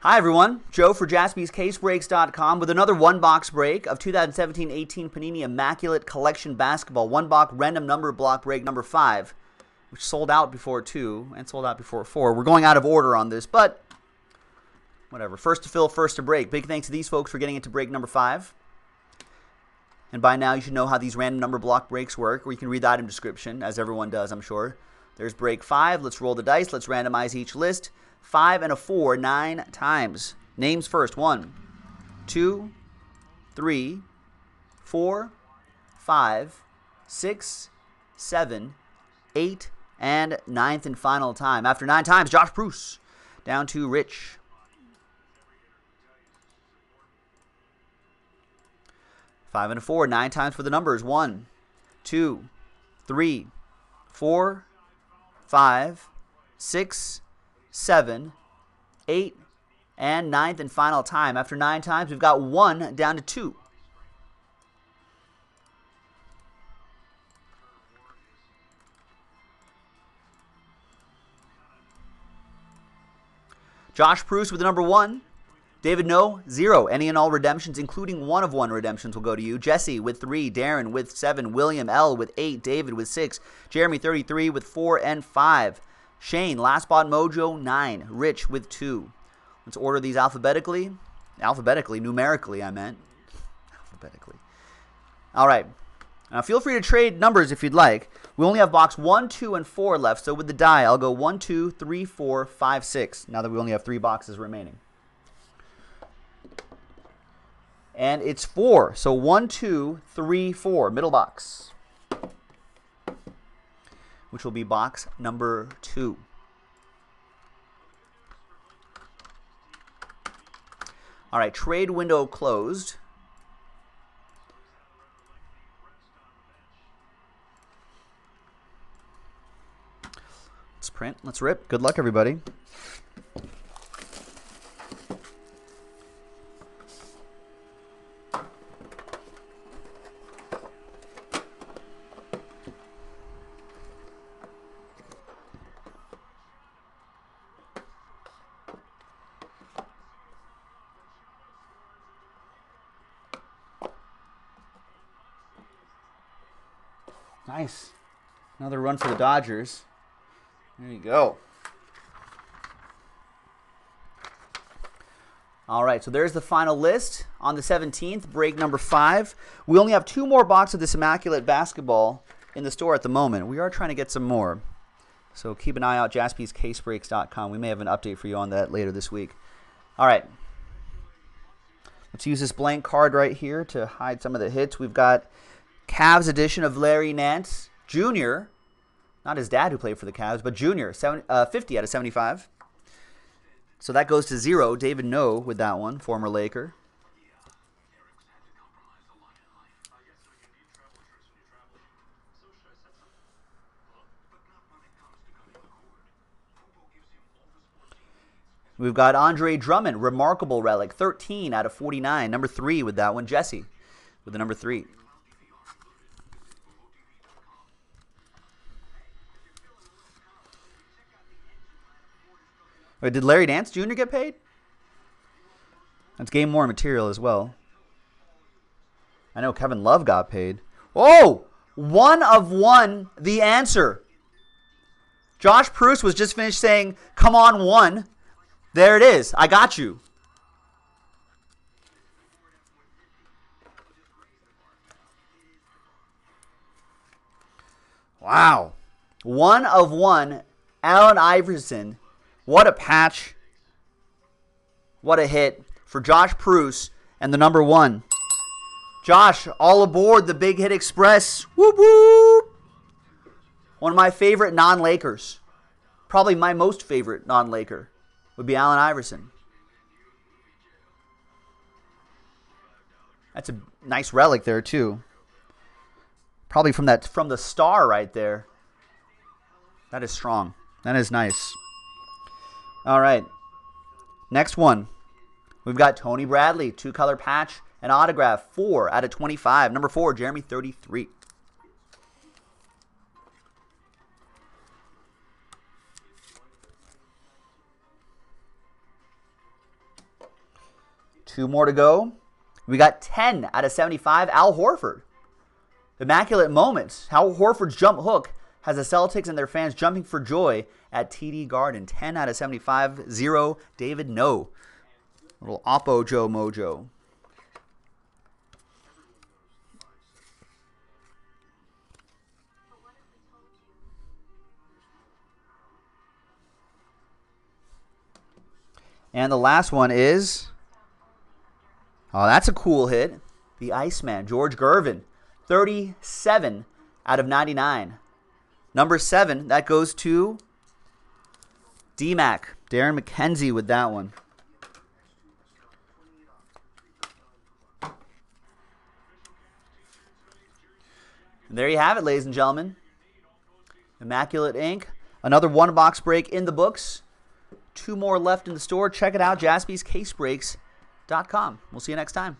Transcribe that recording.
Hi, everyone. Joe for jaspyscasebreaks.com with another one box break of 2017 18 Panini Immaculate Collection Basketball. One box random number block break number five, which sold out before two and sold out before four. We're going out of order on this, but whatever. First to fill, first to break. Big thanks to these folks for getting into break number five. And by now, you should know how these random number block breaks work, or you can read the item description, as everyone does, I'm sure. There's break five. Let's roll the dice. Let's randomize each list five and a four nine times. Names first. One, two, three, four, five, six, seven, eight, and ninth and final time. After nine times, Josh Bruce down to Rich. Five and a four, nine times for the numbers. One, two, three, four, five, six, seven, eight, and ninth and final time. After nine times, we've got one down to two. Josh Bruce with the number one. David No, zero. Any and all redemptions, including one of one redemptions, will go to you. Jesse with three. Darren with seven. William L with eight. David with six. Jeremy 33 with four and five. Shane, Last Spot Mojo, 9. Rich with 2. Let's order these alphabetically. Alphabetically, numerically, I meant. Alphabetically. All right. Now, feel free to trade numbers if you'd like. We only have box 1, 2, and 4 left, so with the die, I'll go 1, 2, 3, 4, 5, 6, now that we only have three boxes remaining. And it's 4, so 1, 2, 3, 4, middle box which will be box number two. All right, trade window closed. Let's print. Let's rip. Good luck, everybody. Nice. Another run for the Dodgers. There you go. All right, so there's the final list on the 17th, break number five. We only have two more boxes of this Immaculate basketball in the store at the moment. We are trying to get some more. So keep an eye out, jaspyscasebreaks.com. We may have an update for you on that later this week. All right. Let's use this blank card right here to hide some of the hits. We've got Cavs edition of Larry Nance Jr., not his dad who played for the Cavs, but Jr., 70, uh, 50 out of 75. So that goes to zero. David No with that one, former Laker. We've got Andre Drummond, remarkable relic, 13 out of 49, number three with that one. Jesse with the number three. Wait, did Larry Nance Jr. get paid? That's game more material as well. I know Kevin Love got paid. Oh, one of one, the answer. Josh Bruce was just finished saying, come on, one. There it is. I got you. Wow. One of one, Allen Iverson what a patch. What a hit for Josh Bruce and the number one. Josh, all aboard the Big Hit Express. Whoop whoop. One of my favorite non Lakers. Probably my most favorite non Laker would be Allen Iverson. That's a nice relic there too. Probably from that from the star right there. That is strong. That is nice. All right. Next one. We've got Tony Bradley, two color patch and autograph, four out of 25. Number four, Jeremy 33. Two more to go. We got 10 out of 75. Al Horford. Immaculate moments. Al Horford's jump hook has the Celtics and their fans jumping for joy at TD Garden. 10 out of 75. Zero. David No. Little Oppo Joe Mojo. And the last one is. Oh, that's a cool hit. The Iceman, George Gervin. 37 out of 99. Number seven, that goes to DMAC. Darren McKenzie with that one. And there you have it, ladies and gentlemen. Immaculate Ink. Another one box break in the books. Two more left in the store. Check it out, jaspyscasebreaks.com. We'll see you next time.